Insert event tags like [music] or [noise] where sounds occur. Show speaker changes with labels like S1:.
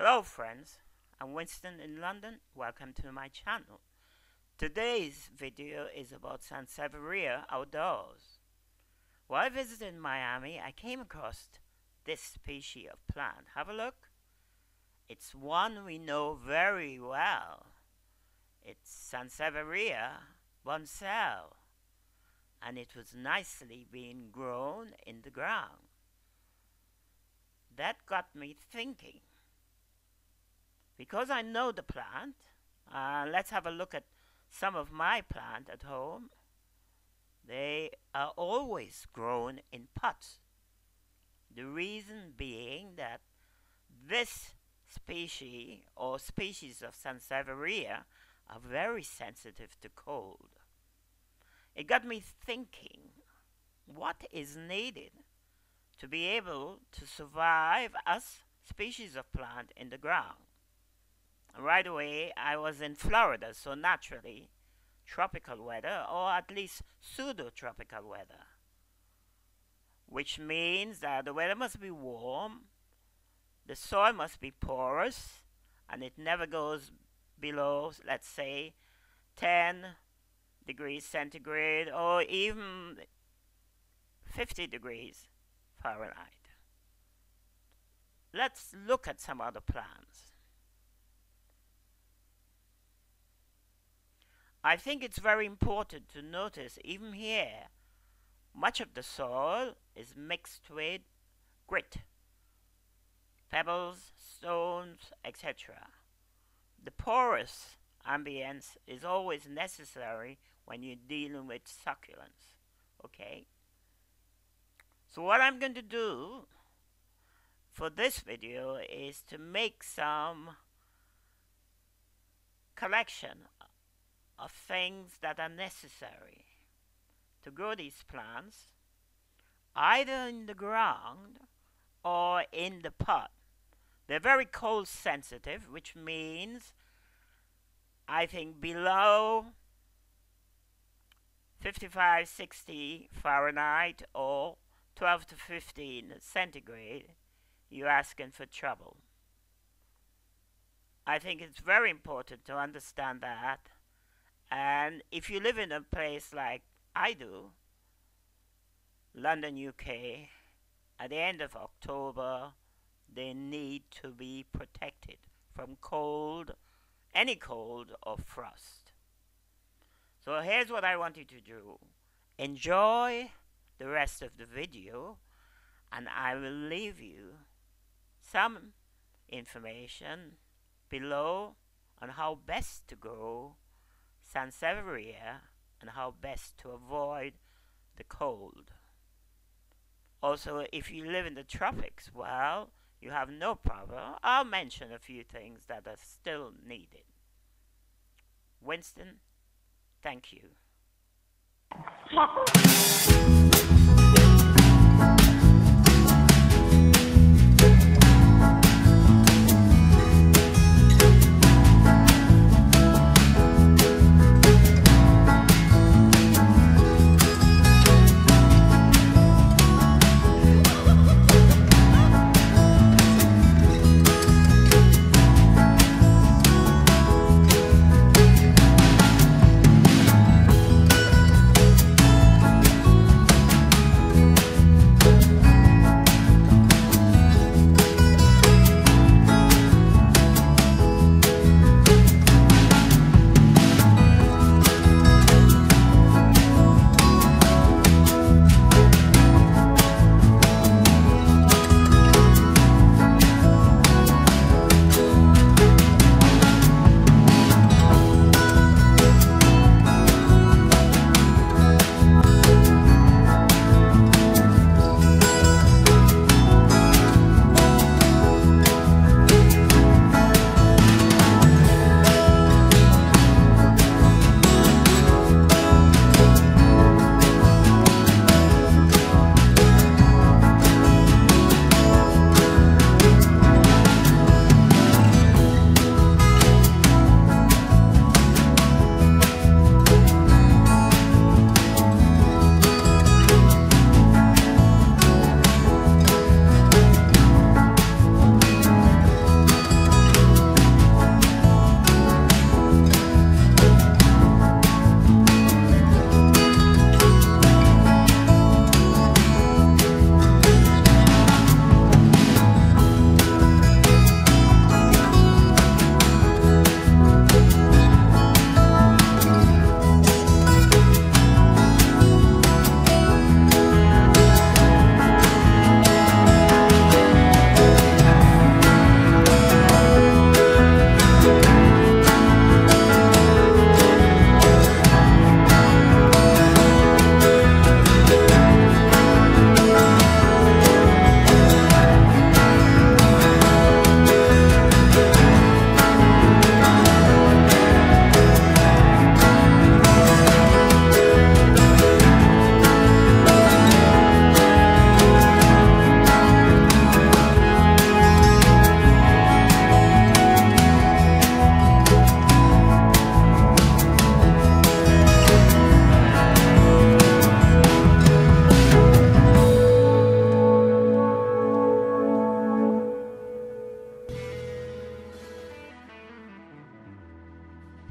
S1: Hello friends, I'm Winston in London. Welcome to my channel. Today's video is about Sansevieria outdoors. While visiting Miami, I came across this species of plant. Have a look. It's one we know very well. It's Sansevieria Boncel and it was nicely being grown in the ground. That got me thinking because I know the plant, uh, let's have a look at some of my plant at home. They are always grown in pots. The reason being that this species or species of Sansevieria are very sensitive to cold. It got me thinking, what is needed to be able to survive as species of plant in the ground? Right away I was in Florida, so naturally tropical weather, or at least pseudo tropical weather, which means that the weather must be warm, the soil must be porous, and it never goes below, let's say, 10 degrees centigrade or even 50 degrees Fahrenheit. Let's look at some other plants. I think it's very important to notice even here much of the soil is mixed with grit, pebbles, stones, etc. The porous ambience is always necessary when you're dealing with succulents. Okay? So what I'm going to do for this video is to make some collection of things that are necessary to grow these plants either in the ground or in the pot. They're very cold sensitive, which means I think below 55 60 Fahrenheit or 12 to 15 centigrade, you're asking for trouble. I think it's very important to understand that and if you live in a place like I do, London, UK, at the end of October, they need to be protected from cold, any cold or frost. So here's what I want you to do. Enjoy the rest of the video and I will leave you some information below on how best to go Sansevieria and how best to avoid the cold. Also, if you live in the tropics, well, you have no problem. I'll mention a few things that are still needed. Winston, thank you. [laughs]